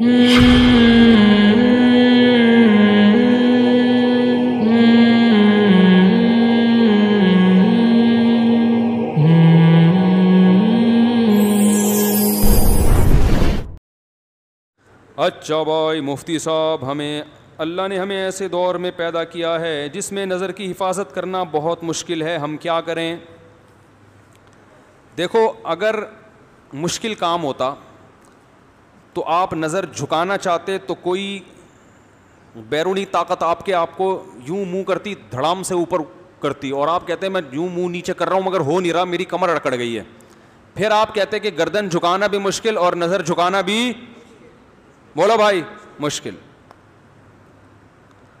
अच्छा भाई मुफ्ती साहब, हमें, अल्लाह ने हमें ऐसे दौर में पैदा किया है जिसमें नज़र की हिफाजत करना बहुत मुश्किल है। हम क्या करें? देखो, अगर मुश्किल काम होता तो आप नज़र झुकाना चाहते तो कोई बैरूनी ताकत आपके आपको यूँ मुँह करती, धड़ाम से ऊपर करती। और आप कहते हैं, मैं यूँ मुँह नीचे कर रहा हूँ, मगर हो नहीं रहा, मेरी कमर अड़कड़ गई है। फिर आप कहते कि गर्दन झुकाना भी मुश्किल और नज़र झुकाना भी बोलो भाई, मुश्किल।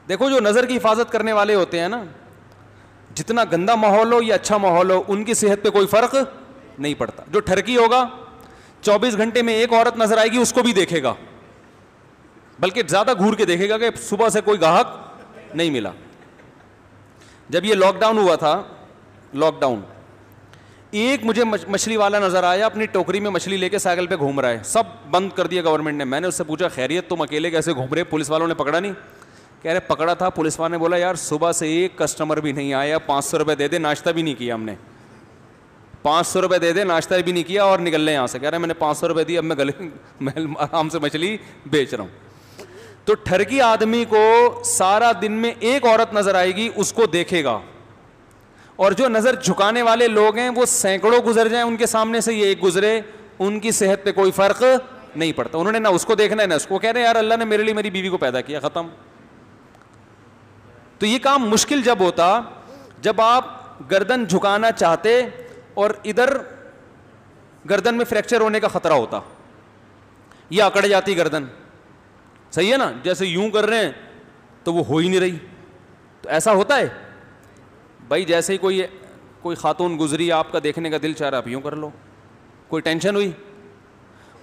देखो, जो नज़र की हिफाजत करने वाले होते हैं ना, जितना गंदा माहौल हो या अच्छा माहौल हो, उनकी सेहत पे कोई फ़र्क नहीं पड़ता। जो ठरकी होगा 24 घंटे में एक औरत नज़र आएगी, उसको भी देखेगा। बल्कि ज़्यादा घूर के देखेगा कि सुबह से कोई ग्राहक नहीं मिला। जब ये लॉकडाउन हुआ था लॉकडाउन एक मुझे मछली वाला नज़र आया, अपनी टोकरी में मछली लेके साइकिल पे घूम रहा है। सब बंद कर दिया गवर्नमेंट ने। मैंने उससे पूछा, खैरियत, तुम अकेले कैसे घूम रहे पुलिस वालों ने पकड़ा नहीं? कह रहे, पकड़ा था, पुलिस वाले ने बोला, यार, सुबह से एक कस्टमर भी नहीं आया, पाँच सौ रुपये दे दे, नाश्ता भी नहीं किया हमने। पाँच सौ रुपये दे दे, नाश्ता भी नहीं किया और निकल लें यहाँ से। कह रहे मैंने पाँच सौ रुपये दिए, अब मैं गले मैं आराम से मछली बेच रहा हूँ। तो ठरकी आदमी को सारा दिन में एक औरत नज़र आएगी, उसको देखेगा। और जो नज़र झुकाने वाले लोग हैं, वो सैकड़ों गुजर जाए, उनके सामने से ये एक गुजरे, उनकी सेहत पे कोई फ़र्क नहीं पड़ता। उन्होंने ना उसको देखना है, ना उसको कह रहे यार, अल्लाह ने मेरे लिए मेरी बीवी को पैदा किया, ख़त्म। तो ये काम मुश्किल जब होता, जब आप गर्दन झुकाना चाहते और इधर गर्दन में फ्रैक्चर होने का खतरा होता। ये अकड़ जाती गर्दन। सही है ना? जैसे यूँ कर रहे हैं तो वो हो ही नहीं रही। तो ऐसा होता है? भाई, जैसे ही कोई कोई खातून गुजरी, आपका देखने का दिल चाह रहा आप यूँ कर लो। कोई टेंशन हुई?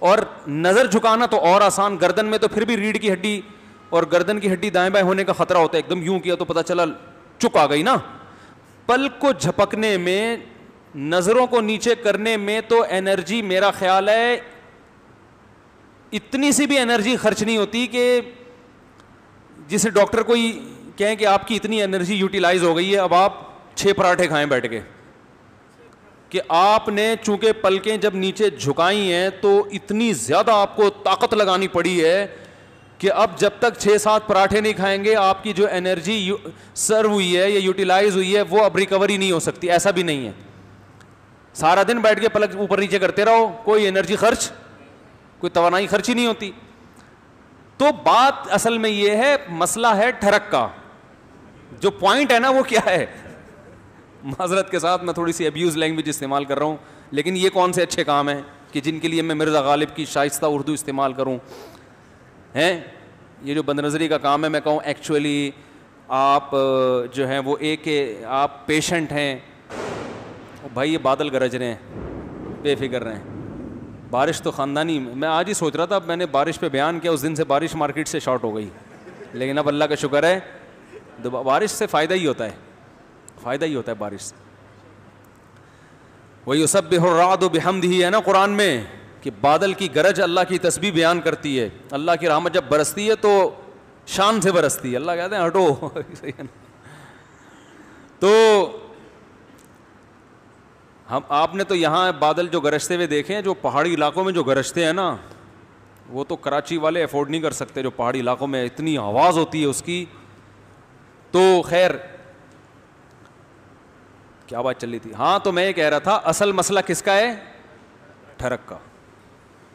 और नज़र झुकाना तो और आसान। गर्दन में तो फिर भी रीढ़ की हड्डी और गर्दन की हड्डी दाएँ बाएँ होने का खतरा होता है। एकदम यूँ किया तो पता चला चुक आ गई ना। पल को झपकने में नज़रों को नीचे करने में तो एनर्जी मेरा ख्याल है, इतनी सी भी एनर्जी खर्च नहीं होती कि जिसे डॉक्टर कोई कहें कि आपकी इतनी एनर्जी यूटिलाइज हो गई है, अब आप छः पराठे खाएँ बैठ के। कि आपने चूँकि पलकें जब नीचे झुकाई हैं तो इतनी ज़्यादा आपको ताकत लगानी पड़ी है कि अब जब तक छः सात पराठे नहीं खाएँगे, आपकी जो एनर्जी सर्व हुई है या यूटिलाइज हुई है, वो अब रिकवरी नहीं हो सकती, ऐसा भी नहीं है। सारा दिन बैठ के पलक ऊपर नीचे करते रहो, कोई एनर्जी खर्च, कोई तोानाई खर्च ही नहीं होती। तो बात असल में ये है, मसला है ठरक का। जो पॉइंट है ना, वो क्या है? माजरत के साथ मैं थोड़ी सी अब्यूज़ लैंग्वेज इस्तेमाल कर रहा हूँ, लेकिन ये कौन से अच्छे काम हैं कि जिनके लिए मैं मिर्ज़ा गालिब की शाइस्ता उर्दू इस्तेमाल करूँ? हैं? ये जो बदनज़री का काम है, मैं कहूँ एक्चुअली आप, जो हैं, वो एक, आप पेशेंट हैं। भाई, ये बादल गरज रहे हैं, बेफिक्र रहे हैं। बारिश तो ख़ानदानी, मैं आज ही सोच रहा था मैंने बारिश पे बयान किया, उस दिन से बारिश मार्केट से शॉर्ट हो गई। लेकिन अब अल्लाह का शुक्र है बारिश से फ़ायदा ही होता है, फ़ायदा ही होता है बारिश से। वही सब बेहराद बेहमद ही है ना कुरान में, कि बादल की गरज अल्लाह की तस्वीर बयान करती है। अल्लाह की रहमत जब बरसती है तो शान से बरसती है। अल्लाह कहते हैं, हटो तो हम, आपने तो यहाँ बादल जो गरजते हुए देखे हैं, जो पहाड़ी इलाकों में जो गरजते हैं ना, वो तो कराची वाले अफोर्ड नहीं कर सकते, जो पहाड़ी इलाकों में इतनी आवाज़ होती है उसकी। तो खैर, क्या बात चल रही थी? हाँ तो मैं ये कह रहा था, असल मसला किसका है? ठरक का।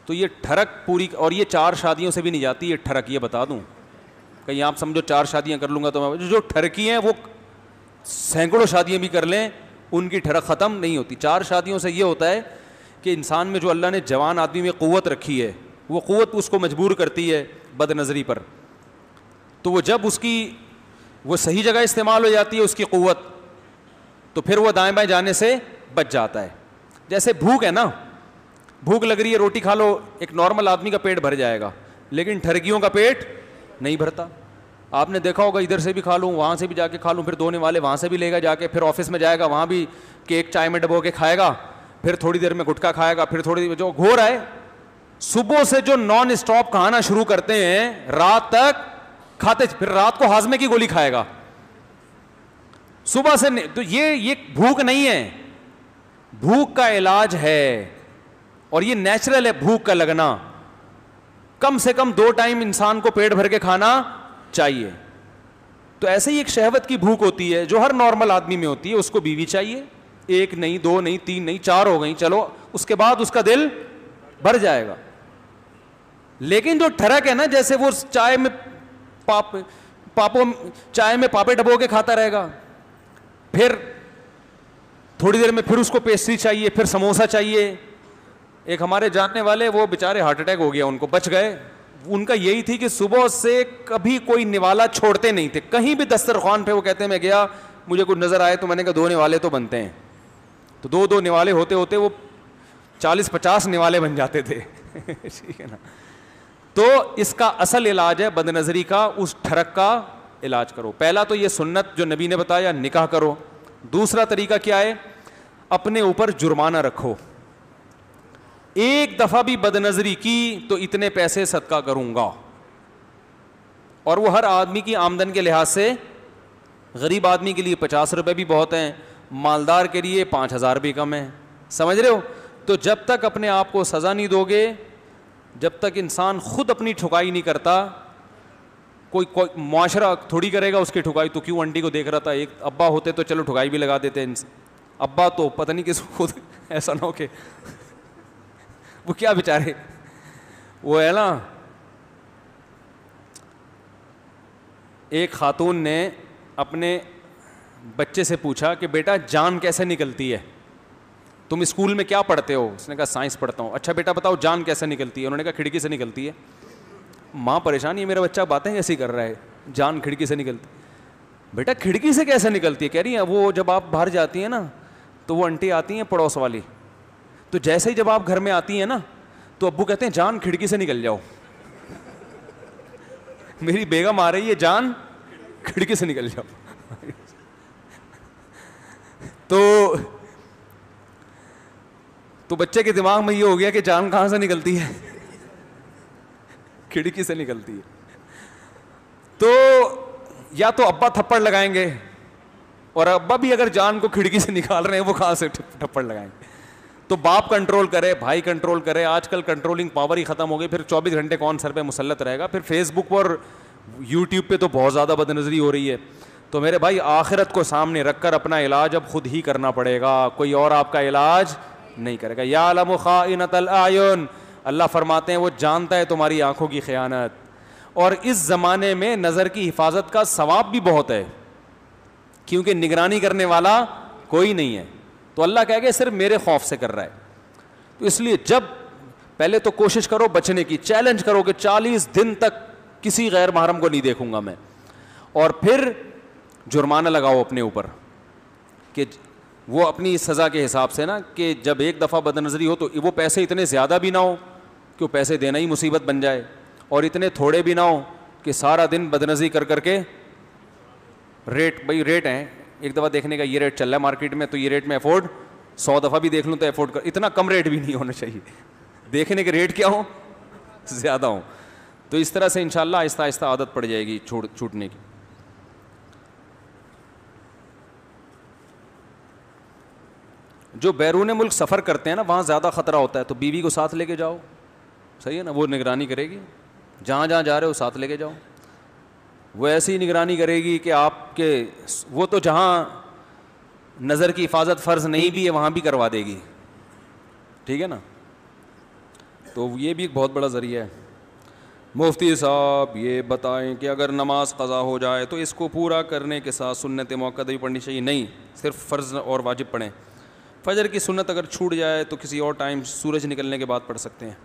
तो ये ठरक पूरी, और ये चार शादियों से भी नहीं जाती, ये ठरक, ये बता दूँ। कहीं आप समझो चार शादियाँ कर लूँगा तो मैं, जो ठरकी हैं, वो सैकड़ों शादियाँ भी कर लें उनकी ठरक ख़त्म नहीं होती। चार शादियों से ये होता है कि इंसान में जो अल्लाह ने जवान आदमी में क़वत रखी है, वो क़वत उसको मजबूर करती है बदनज़री पर। तो वो जब उसकी, वो सही जगह इस्तेमाल हो जाती है उसकी क़वत तो फिर वो दाएँ बाएँ जाने से बच जाता है। जैसे भूख है ना, भूख लग रही है, रोटी खा लो, एक नॉर्मल आदमी का पेट भर जाएगा, लेकिन ठरगियों का पेट नहीं भरता। आपने देखा होगा, इधर से भी खा लूँ, वहाँ से भी जाके खा लूँ, फिर धोने वाले वहाँ से भी लेगा जाके, फिर ऑफ़िस में जाएगा, वहाँ भी केक चाय में डबो के खाएगा, फिर थोड़ी देर में गुटखा खाएगा, फिर थोड़ी देर जो घोर है सुबह से जो नॉन स्टॉप खाना शुरू करते हैं, रात तक खाते, फिर रात को हाजमे की गोली खाएगा। सुबह से तो ये ये भूख नहीं है। भूख का इलाज है, और ये नेचुरल है, भूख का लगना। कम से कम दो टाइम इंसान को पेट भर के खाना चाहिए। तो ऐसे ही एक शहवत की भूख होती है, जो हर नॉर्मल आदमी में होती है, उसको बीवी चाहिए। एक नहीं, दो नहीं, तीन नहीं, चार हो गई, चलो, उसके बाद उसका दिल भर जाएगा। लेकिन जो ठरक है ना, जैसे वो चाय में पाप, पापो, चाय में पापे डबो के खाता रहेगा। फिर थोड़ी देर में फिर उसको पेस्ट्री चाहिए, फिर समोसा चाहिए। एक हमारे जानने वाले, वो बेचारे हार्ट अटैक हो गया, उनको बच गए। उनका यही थी कि सुबह से कभी कोई निवाला छोड़ते नहीं थे। कहीं भी दस्तरखान पे वो कहते हैं, मैं गया, मुझे कुछ नज़र आए तो मैंने कहा, दो निवाले तो बनते हैं। तो दो दो निवाले होते होते वो चालीस, पचास निवाले बन जाते थे। ठीक है ना? तो इसका असल इलाज है बदनज़री का, उस ठरक का इलाज करो। पहला तो ये सुन्नत जो नबी ने बताया, निकाह करो। दूसरा तरीका क्या है? अपने ऊपर जुर्माना रखो। एक दफ़ा भी बदनज़री की तो इतने पैसे सदका करूँगा। और वो हर आदमी की आमदन के लिहाज से गरीब आदमी के लिए पचास रुपये भी बहुत हैं, मालदार के लिए पाँच हज़ार भी कम है। समझ रहे हो? तो जब तक अपने आप को सज़ा नहीं दोगे, जब तक इंसान खुद अपनी ठुकाई नहीं करता, कोई कोई मुआशरा थोड़ी करेगा उसकी ठुकाई तो क्यों अंडी को देख रहा था? एक अब्बा होते तो चलो ठुकाई भी लगा देते अब्बा तो पता नहीं किस खुद ऐसा ना हो के वो क्या बेचारे? वो है ना, एक खातून ने अपने बच्चे से पूछा कि बेटा, जान कैसे निकलती है? तुम स्कूल में क्या पढ़ते हो? उसने कहा, साइंस पढ़ता हूँ। अच्छा बेटा बताओ, जान कैसे निकलती है? उन्होंने कहा, खिड़की से निकलती है। माँ परेशान, ये मेरा बच्चा बातें कैसी कर रहा है। जान खिड़की से निकलती। बेटा, खिड़की से कैसे निकलती है? कह रही है, वो जब आप बाहर जाती हैं ना तो वो आंटी आती हैं पड़ोस वाली। तो जैसे ही जब आप घर में आती हैं ना तो अब्बू कहते हैं, जान, खिड़की से निकल जाओ। मेरी बेगम आ रही है, जान, खिड़की से निकल जाओ। तो तो बच्चे के दिमाग में ये हो गया कि जान कहाँ से निकलती है? खिड़की से निकलती है। तो या तो अब्बा थप्पड़ लगाएँगे, और अब्बा भी अगर जान को खिड़की से निकाल रहे हैं, वो कहाँ से थप्पड़ लगाएँगे? तो बाप कंट्रोल करे, भाई कंट्रोल करे, आजकल कंट्रोलिंग पावर ही खत्म हो गई, फिर 24 घंटे कौन सर पे मुसलत रहेगा? फिर फेसबुक पर यूट्यूब पे तो बहुत ज़्यादा बदनजरी हो रही है। तो मेरे भाई, आखिरत को सामने रखकर अपना इलाज अब खुद ही करना पड़ेगा। कोई और आपका इलाज नहीं करेगा। या आयुन। अल्लाह फरमाते हैं, वो जानता है तुम्हारी आँखों की ख़यानत। और इस ज़माने में नज़र की हिफाजत का सवाब भी बहुत है, क्योंकि निगरानी करने वाला कोई नहीं है। तो अल्लाह कह गए सिर्फ़ मेरे खौफ से कर रहा है। तो इसलिए जब पहले तो कोशिश करो बचने की, चैलेंज करो कि चालीस दिन तक किसी गैर महरम को नहीं देखूँगा मैं। और फिर जुर्माना लगाओ अपने ऊपर कि वो अपनी सज़ा के हिसाब से ना कि जब एक दफ़ा बदनज़री हो तो वो पैसे इतने ज़्यादा भी ना हो कि वो पैसे देना ही मुसीबत बन जाए। और इतने थोड़े भी ना हो कि सारा दिन बदनज़री कर करके रेट भाई रेट हैं एक दफ़ा देखने का ये रेट चल रहा है मार्केट में तो ये रेट में अफोर्ड सौ दफ़ा भी देख लूँ तो अफोर्ड कर, इतना कम रेट भी नहीं होना चाहिए। देखने के रेट क्या हो? ज़्यादा हो। तो इस तरह से इंशाल्लाह आहिस्ता आहिस्ता आदत पड़ जाएगी छूट छूटने की। जो बैरून मुल्क सफ़र करते हैं ना, वहाँ ज़्यादा ख़तरा होता है तो बीवी को साथ लेके जाओ। सही है ना? वो निगरानी करेगी। जहाँ जहाँ जा रहे हो, साथ लेके जाओ। वो ऐसी निगरानी करेगी कि आपके वो तो जहाँ नज़र की हिफाजत फ़र्ज़ नहीं भी है, वहाँ भी करवा देगी। ठीक है ना? तो ये भी एक बहुत बड़ा ज़रिया है। मुफ्ती साहब ये बताएँ कि अगर नमाज़ कज़ा हो जाए तो इसको पूरा करने के साथ सुन्नत मौक़ भी पढ़नी चाहिए। नहीं, सिर्फ़ फ़र्ज़ और वाजिब पढ़ें। फजर की सुन्नत अगर छूट जाए तो किसी और टाइम सूरज निकलने के बाद पढ़ सकते हैं।